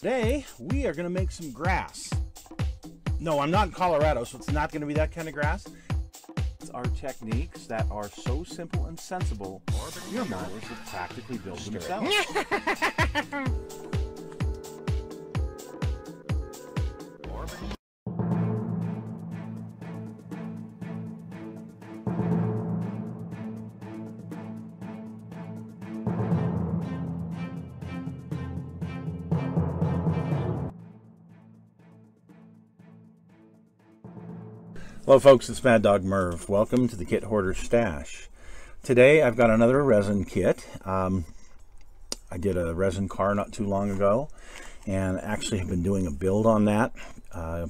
Today, we are going to make some grass. No, I'm not in Colorado, so it's not going to be that kind of grass. It's our techniques that are so simple and sensible, your models would practically build themselves. Hello folks, it's Maddog Merv. Welcome to the Kit Hoarder Stash. Today I've got another resin kit. Um, I did a resin car not too long ago and actually have been doing a build on that. Uh,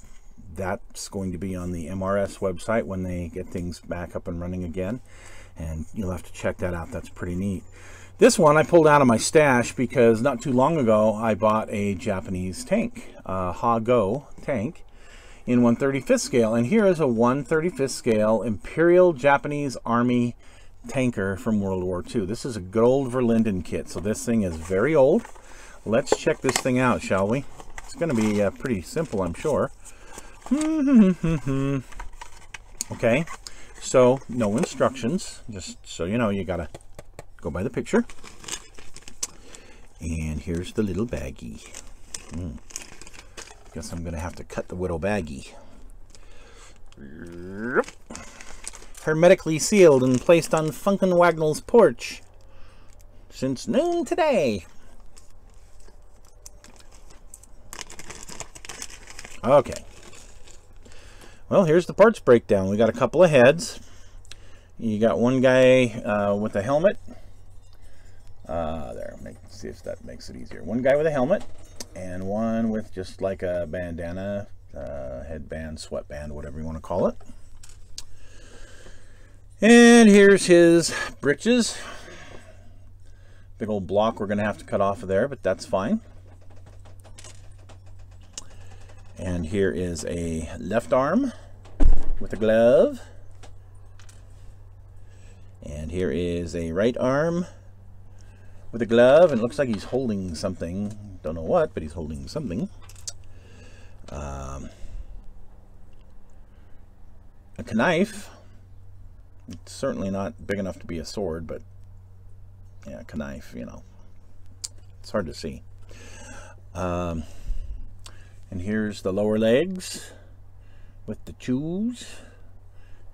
that's going to be on the MRS website when they get things back up and running again and you'll have to check that out. That's pretty neat. This one I pulled out of my stash because not too long ago I bought a Japanese tank, a Ha-Go tank in 135th scale. And here is a 135th scale Imperial Japanese Army tanker from World War II. This is a good old Verlinden kit. So this thing is very old. Let's check this thing out, shall we? It's going to be uh, pretty simple, I'm sure. okay, so no instructions. Just so you know, you got to go by the picture. And here's the little baggie. Mm. Guess I'm going to have to cut the widow baggie. Hermetically sealed and placed on Funk and Wagnalls' porch since noon today. Okay. Well, here's the parts breakdown. We got a couple of heads. You got one guy uh, with a helmet. Uh, there, make, see if that makes it easier. One guy with a helmet and one with just like a bandana, uh, headband, sweatband, whatever you want to call it. And here's his breeches. Big old block we're going to have to cut off of there, but that's fine. And here is a left arm with a glove. And here is a right arm with a glove. And it looks like he's holding something. Don't know what, but he's holding something. Um, a knife. It's certainly not big enough to be a sword, but yeah, a knife, you know. It's hard to see. Um, and here's the lower legs with the chews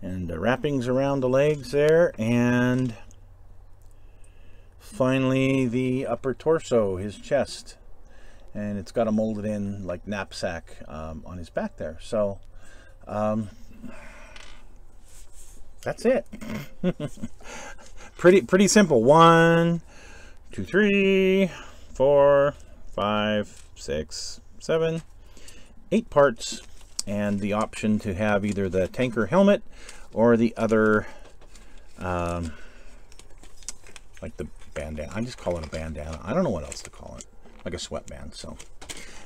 and the wrappings around the legs there. And finally, the upper torso, his chest and it's got a molded in like knapsack um, on his back there. So um, that's it. pretty pretty simple. One, two, three, four, five, six, seven, eight parts, and the option to have either the tanker helmet or the other, um, like the bandana. I just call it a bandana. I don't know what else to call it like a sweatband. So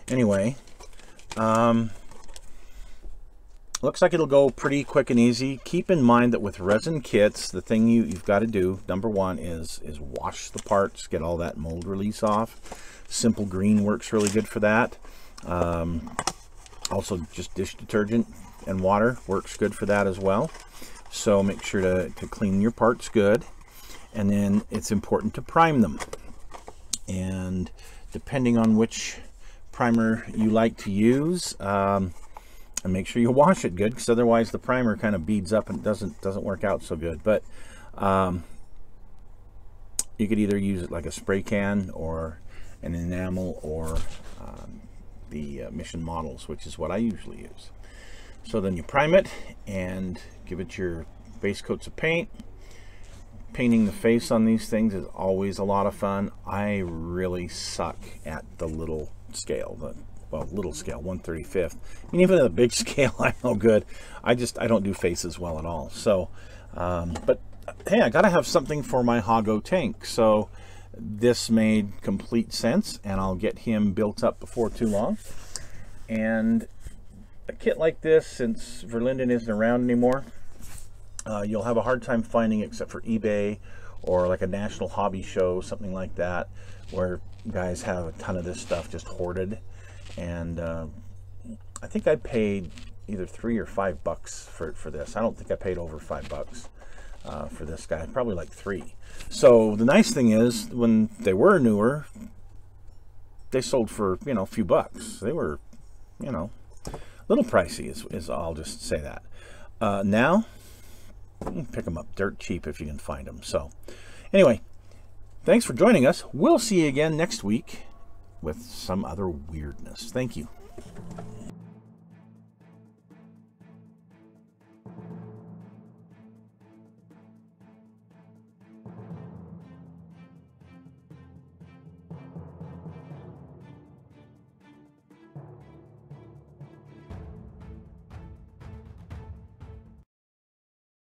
anyway, um, looks like it'll go pretty quick and easy. Keep in mind that with resin kits, the thing you, you've got to do, number one, is, is wash the parts, get all that mold release off. Simple green works really good for that. Um, also, just dish detergent and water works good for that as well. So make sure to, to clean your parts good. And then it's important to prime them. And depending on which primer you like to use. Um, and make sure you wash it good because otherwise the primer kind of beads up and doesn't doesn't work out so good. But um, you could either use it like a spray can or an enamel or um, the uh, mission models, which is what I usually use. So then you prime it and give it your base coats of paint painting the face on these things is always a lot of fun. I really suck at the little scale, the well, little scale, 135th. I mean, even at the big scale, I'm no good. I just, I don't do faces well at all. So, um, but hey, I got to have something for my Ha-Go tank. So this made complete sense, and I'll get him built up before too long. And a kit like this, since Verlinden isn't around anymore, uh, you'll have a hard time finding except for eBay or like a national hobby show, something like that, where guys have a ton of this stuff just hoarded. and uh, I think I paid either three or five bucks for for this. I don't think I paid over five bucks uh, for this guy. Probably like three. So the nice thing is, when they were newer, they sold for you know a few bucks. They were, you know, a little pricey. Is, is I'll just say that. Uh, now, pick them up dirt cheap if you can find them. So, anyway, thanks for joining us. We'll see you again next week with some other weirdness. Thank you.